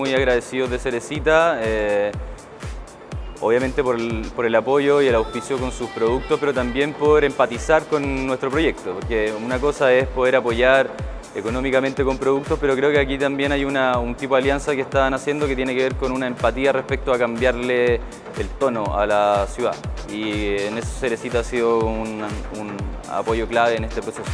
muy agradecidos de Cerecita, eh, obviamente por el, por el apoyo y el auspicio con sus productos, pero también por empatizar con nuestro proyecto, porque una cosa es poder apoyar económicamente con productos, pero creo que aquí también hay una un tipo de alianza que están haciendo que tiene que ver con una empatía respecto a cambiarle el tono a la ciudad. Y en eso Cerecita ha sido un, un apoyo clave en este proceso.